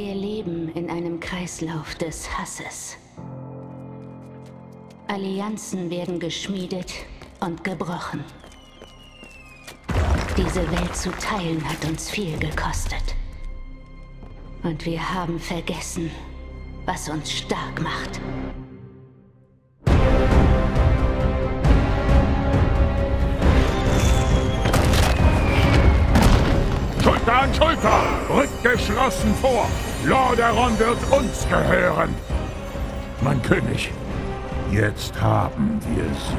Wir leben in einem Kreislauf des Hasses. Allianzen werden geschmiedet und gebrochen. Diese Welt zu teilen hat uns viel gekostet. Und wir haben vergessen, was uns stark macht. Schulter! Rückt geschlossen vor! Lordaeron wird uns gehören! Mein König, jetzt haben wir sie.